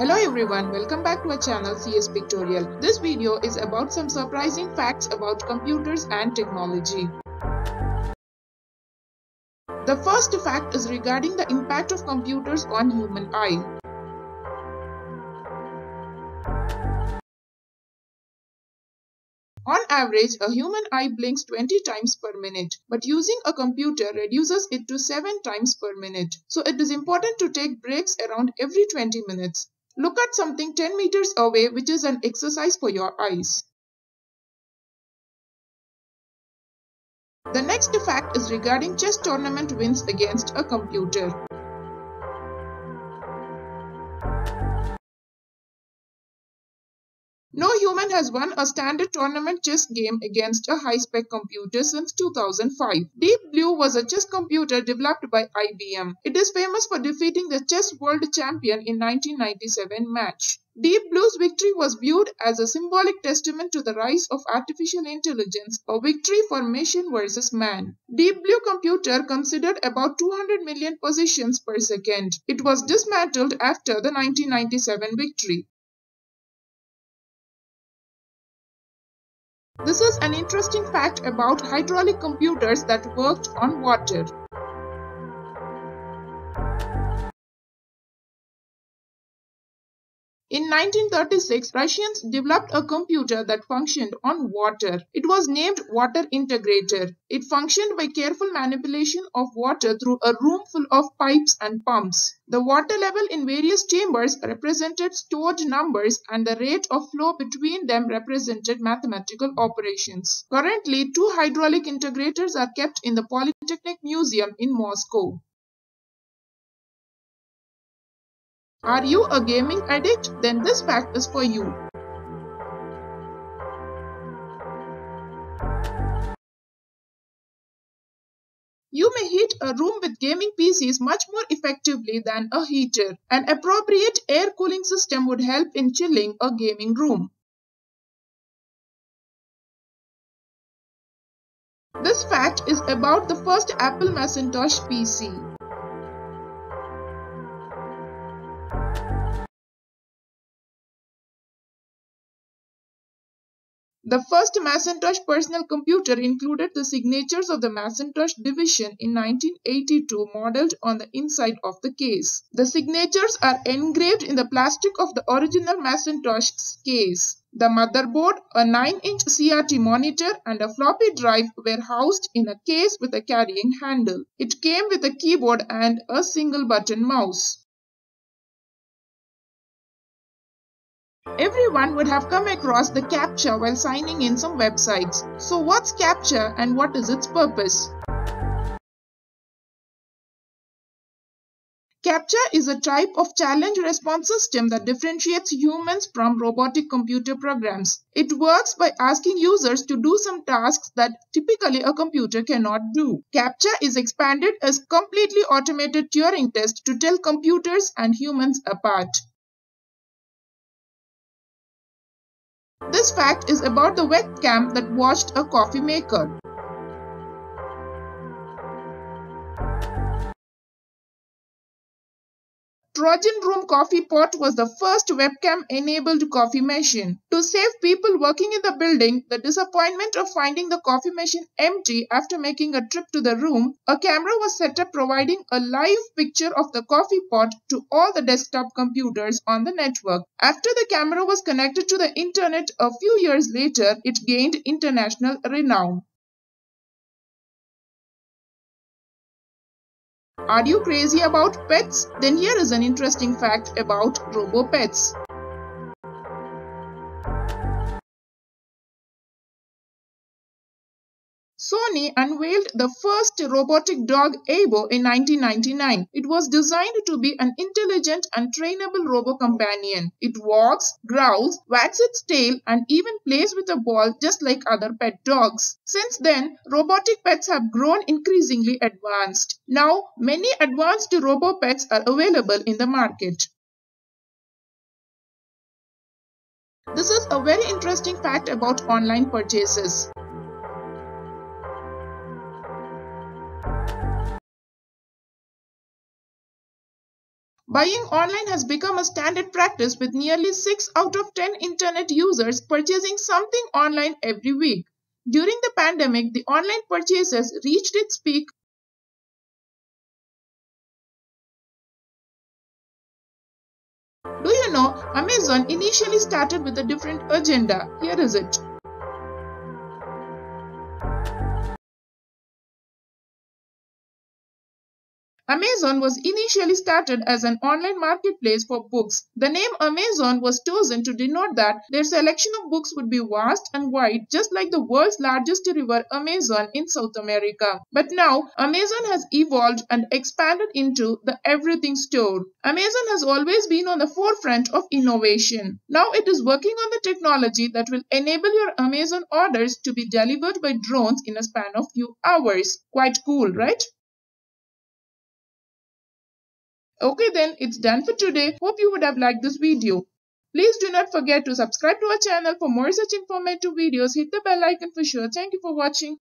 Hello everyone, welcome back to our channel CS Pictorial. This video is about some surprising facts about computers and technology. The first fact is regarding the impact of computers on human eye. On average, a human eye blinks 20 times per minute, but using a computer reduces it to 7 times per minute. So it is important to take breaks around every 20 minutes. Look at something 10 meters away which is an exercise for your eyes. The next fact is regarding chess tournament wins against a computer. No human has won a standard tournament chess game against a high-spec computer since 2005. Deep Blue was a chess computer developed by IBM. It is famous for defeating the chess world champion in 1997 match. Deep Blue's victory was viewed as a symbolic testament to the rise of artificial intelligence, a victory for machine versus man. Deep Blue computer considered about 200 million positions per second. It was dismantled after the 1997 victory. This is an interesting fact about hydraulic computers that worked on water. In 1936, Russians developed a computer that functioned on water. It was named Water Integrator. It functioned by careful manipulation of water through a room full of pipes and pumps. The water level in various chambers represented stored numbers and the rate of flow between them represented mathematical operations. Currently, two hydraulic integrators are kept in the Polytechnic Museum in Moscow. Are you a gaming addict? Then this fact is for you. You may heat a room with gaming PCs much more effectively than a heater. An appropriate air cooling system would help in chilling a gaming room. This fact is about the first Apple Macintosh PC. The first Macintosh personal computer included the signatures of the Macintosh division in 1982 modeled on the inside of the case. The signatures are engraved in the plastic of the original Macintosh case. The motherboard, a 9-inch CRT monitor and a floppy drive were housed in a case with a carrying handle. It came with a keyboard and a single button mouse. Everyone would have come across the CAPTCHA while signing in some websites. So what's CAPTCHA and what is its purpose? CAPTCHA is a type of challenge response system that differentiates humans from robotic computer programs. It works by asking users to do some tasks that typically a computer cannot do. CAPTCHA is expanded as completely automated Turing test to tell computers and humans apart. This fact is about the webcam that watched a coffee maker. Trojan Room Coffee Pot was the first webcam-enabled coffee machine. To save people working in the building the disappointment of finding the coffee machine empty after making a trip to the room, a camera was set up providing a live picture of the coffee pot to all the desktop computers on the network. After the camera was connected to the internet a few years later, it gained international renown. Are you crazy about pets? Then here is an interesting fact about RoboPets. Sony unveiled the first robotic dog Aibo in 1999. It was designed to be an intelligent and trainable robo companion. It walks, growls, wags its tail and even plays with a ball just like other pet dogs. Since then, robotic pets have grown increasingly advanced. Now, many advanced robo pets are available in the market. This is a very interesting fact about online purchases. Buying online has become a standard practice with nearly 6 out of 10 internet users purchasing something online every week. During the pandemic, the online purchases reached its peak Do you know Amazon initially started with a different agenda? Here is it. Amazon was initially started as an online marketplace for books. The name Amazon was chosen to denote that their selection of books would be vast and wide, just like the world's largest river Amazon in South America. But now, Amazon has evolved and expanded into the everything store. Amazon has always been on the forefront of innovation. Now it is working on the technology that will enable your Amazon orders to be delivered by drones in a span of few hours. Quite cool, right? Okay then, it's done for today. Hope you would have liked this video. Please do not forget to subscribe to our channel for more such informative videos. Hit the bell icon for sure. Thank you for watching.